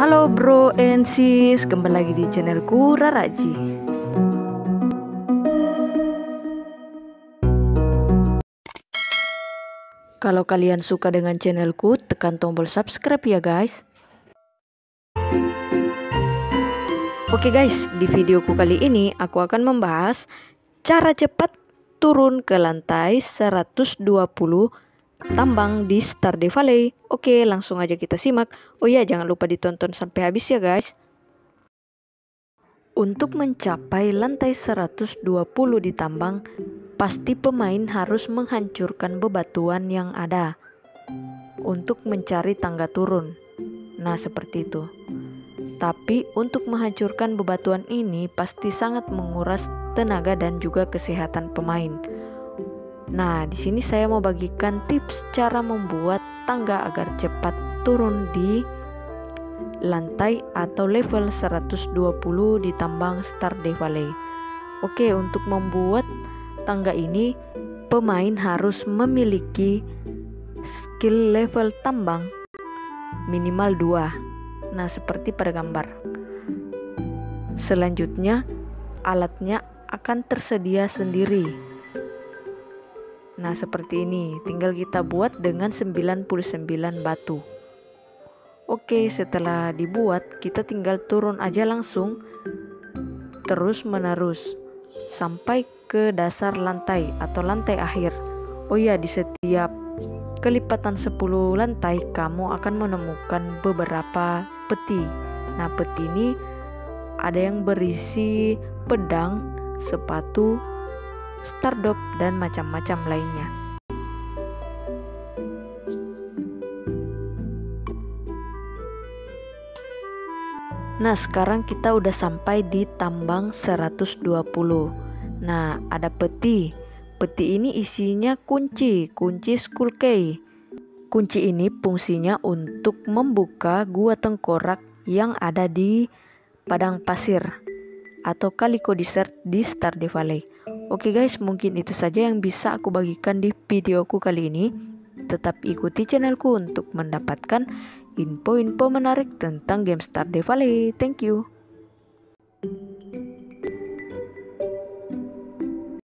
Halo bro and sis, kembali lagi di channelku Raraji Kalau kalian suka dengan channelku, tekan tombol subscribe ya guys. Oke guys, di videoku kali ini aku akan membahas cara cepat turun ke lantai 120 tambang di Stardew Valley. Oke, langsung aja kita simak. Oh iya, jangan lupa ditonton sampai habis ya guys. Untuk mencapai lantai 120 di tambang, pasti pemain harus menghancurkan bebatuan yang ada untuk mencari tangga turun. Nah, seperti itu. Tapi untuk menghancurkan bebatuan ini pasti sangat menguras tenaga dan juga kesehatan pemain. Nah, di sini saya mau bagikan tips cara membuat tangga agar cepat turun di lantai atau level 120 di tambang Stardew Valley. Oke, untuk membuat tangga ini pemain harus memiliki skill level tambang minimal 2. Nah, seperti pada gambar. Selanjutnya, alatnya akan tersedia sendiri Nah, seperti ini. Tinggal kita buat dengan 99 batu. Oke, setelah dibuat, kita tinggal turun aja langsung terus menerus sampai ke dasar lantai atau lantai akhir. Oh iya, di setiap kelipatan 10 lantai kamu akan menemukan beberapa peti. Nah, peti ini ada yang berisi pedang, sepatu, Stardop, dan macam-macam lainnya. Nah, sekarang kita udah sampai di tambang 120. Nah, ada peti. Peti ini isinya kunci, kunci skull key. Kunci ini fungsinya untuk membuka gua tengkorak yang ada di padang pasir atau Calico Desert di Stardew Valley. Oke guys, mungkin itu saja yang bisa aku bagikan di videoku kali ini. Tetap ikuti channelku untuk mendapatkan info-info menarik tentang game Stardew Valley. Thank you.